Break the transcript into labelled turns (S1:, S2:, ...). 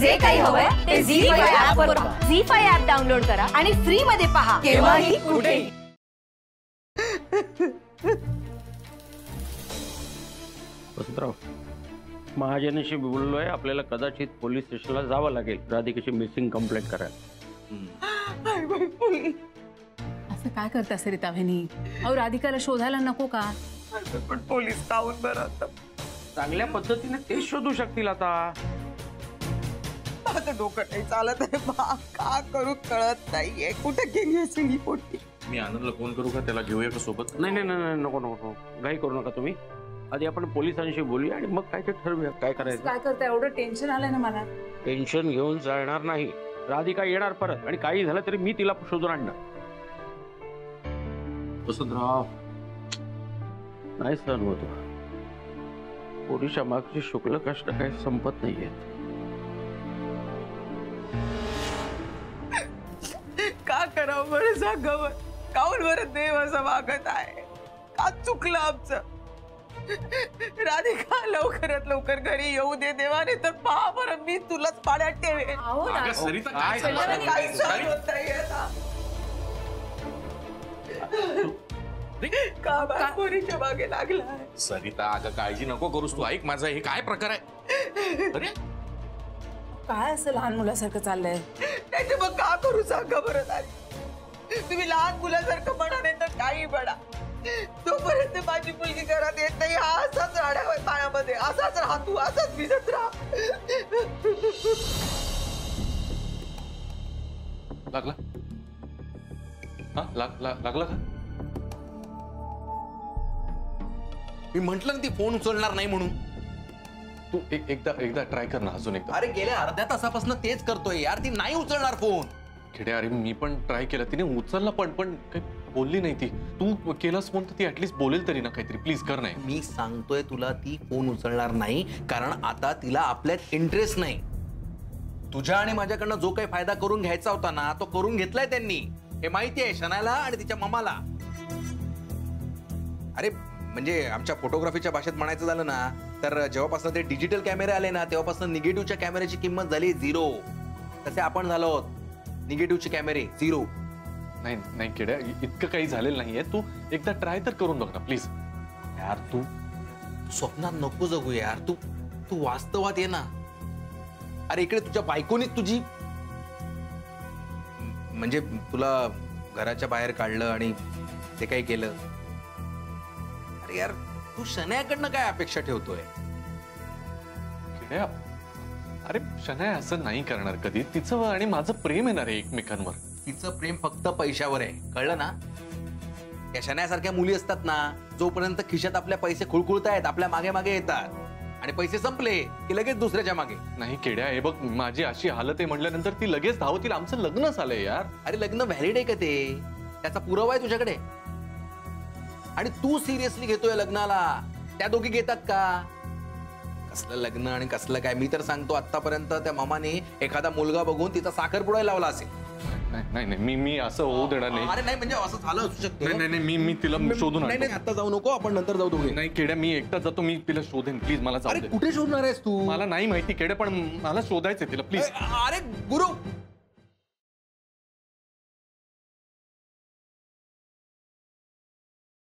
S1: जे काही हवंय ते झी फाय ऍप वर
S2: झी फाय ऍप डाउनलोड करा
S1: आणि फ्री मध्ये पहा. केव्हाही कुठेही
S3: वसंतराव महाजनाशी बोललोय आपल्याला कदाचित पोलीस स्टेशनला जावं लागेल. राधिकेची मिसिंग कंप्लेंट करायला.
S4: असं काय करता सरिता बहिणी? अहो राधिकाला शोधायला नको का?
S5: पण पोलीस काहून बरं
S3: चांगल्या पद्धतीने तेच शोधू शकतील आता.
S5: माझं डोकं नाही चालत आहे. बा का करू कळत नाहीये कुठे गेली असेल ही पोटी
S6: मी आनंदला फोन करू का? त्याला घेऊया का सोबत?
S3: नाही नाही नाही नाही, नको नको नको. घाई करू नका तुम्ही. आधी आपण पोलिसांशी बोलूया आणि मग काय ते ठरवूया. काय करायचं?
S4: काय करता एवढं टेन्शन आलंय ना मला.
S3: टेन्शन घेऊन चालणार नाही. राधिका येणार परत आणि काही झालं तरी मी तिला शोधून आणणार. वसंतराव. नाही सहन होतो. पोरीच्या मागची शुक्ल कष्ट काही संपत नाहीयेत.
S5: करावं बरं सांगा बरं काहून बरं देव असं वागत आहे? का चुकलं आमचं? राधिका लवकरात लवकर घरी येऊ दे देवाने तर पहा बरं मी तुलाच पाण्यात ठेवेन.
S6: अगं, सरिता काय
S3: काय
S6: झालं?
S5: काही सहन
S6: सरि-
S5: होत नाहीये आता. का बा पोरीच्या मागे लागलाय?
S6: सरिता अगं काळजी नको करूस तू. ऐक माझा हे काय प्रकार आहे? अरे?
S4: काय असं लहान मुलासारखं चाललंय?
S5: नाही तर मग का करू सांगा बरं ताई? तुम्ही लहान मुलासारखं म्हणा नाही तर काही म्हणा. तोपर्यंत माझी मुलगी घरात येत नाही. हा असाच राहण्यावर पाण्यामध्ये असाच राहा तू असाच भिजत राहा.
S6: लागला? हा? लाग ला- लागला का? मी म्हंटल ना ती फोन उचलणार नाही म्हणून. तू एक एकदा एकदा ट्राय कर ना अजून एकदा.
S7: अरे गेल्या अर्ध्या तासापासून तेच करतोय यार ती नाही उचलणार फोन
S6: खेडे अरे मी पण ट्राय केला. तिने उचलला पण पण काही बोलली नाही ती. तू केलास फोन तर ती ऍटलीस्ट बोलेल तरी ना काहीतरी. प्लीज कर नाही
S7: मी सांगतोय तुला ती फोन उचलणार नाही कारण आता तिला आपल्यात इंटरेस्ट नाही. तुझ्या आणि माझ्याकडनं जो काही फायदा करून घ्यायचा होता ना तो करून घेतलाय त्यांनी. हे माहिती आहे शनाला आणि तिच्या मामाला. अरे म्हणजे आमच्या फोटोग्राफीच्या भाषेत म्हणायचं झालं ना तर जेव्हापासून ते डिजिटल कॅमेरे आले ना तेव्हापासून निगेटिव्हच्या कॅमेऱ्याची किंमत झाली झिरो तसे आपण झालो आहोत. निगेटिव्हचे कॅमेरे झिरो
S6: नाही नाही केड्या इतकं काही झालेलं नाहीये. तू एकदा ट्राय तर करून बघ ना प्लीज
S7: यार तू स्वप्नात नको जगू यार. तू तू वास्तवात ये ना. अरे इकडे तुझ्या बायकोनीच तुझी म्हणजे तुला घराच्या बाहेर काढलं आणि ते काही केलं. अरे यार तू शन्याकडनं काय अपेक्षा ठेवतोय?
S6: खेड्या अरे शनाय असं नाही करणार कधी. तिचं आणि माझं प्रेम येणार आहे एकमेकांवर.
S7: तिचं प्रेम फक्त पैशावर आहे. कळलं ना? या शन्यासारख्या मुली असतात ना जोपर्यंत खिशात आपल्या पैसे खुळखुळतायत आपल्या मागे मागे येतात. आणि पैसे संपले की लगेच दुसऱ्याच्या मागे.
S6: नाही केड्या हे बघ माझी अशी हालत आहे म्हटल्यानंतर ती लगेच धावतील. आमचं लग्न झालंय यार.
S7: अरे लग्न व्हॅलिड आहे का ते? त्याचा पुरावा आहे तुझ्याकडे. आणि तू सिरियसली घेतोय लग्नाला. त्या दोघी घेतात का? कसलं लग्न आणि कसलं काय? मी तर सांगतो आतापर्यंत त्या मामाने एखादा मुलगा बघून तिचा साखरपुडा लावला असेल.
S6: नाही नाही नाही. मी मी असं होऊ देणार नाही.
S7: अरे नाही म्हणजे असं झालं असू शकतं.
S6: नाही नाही नाही, मी मी तिला शोधून
S7: नाही नाही. आता जाऊ नको. आपण नंतर जाऊ दोघे.
S6: नाही केड्या मी एकटा जातो. मी तिला शोधेन. प्लीज मला जाऊ
S7: अरे
S6: दे.
S7: कुठे शोधणार आहेस तू?
S6: मला नाही माहिती केड्या पण मला शोधायचंय तिला. प्लीज.
S7: अरे गुरु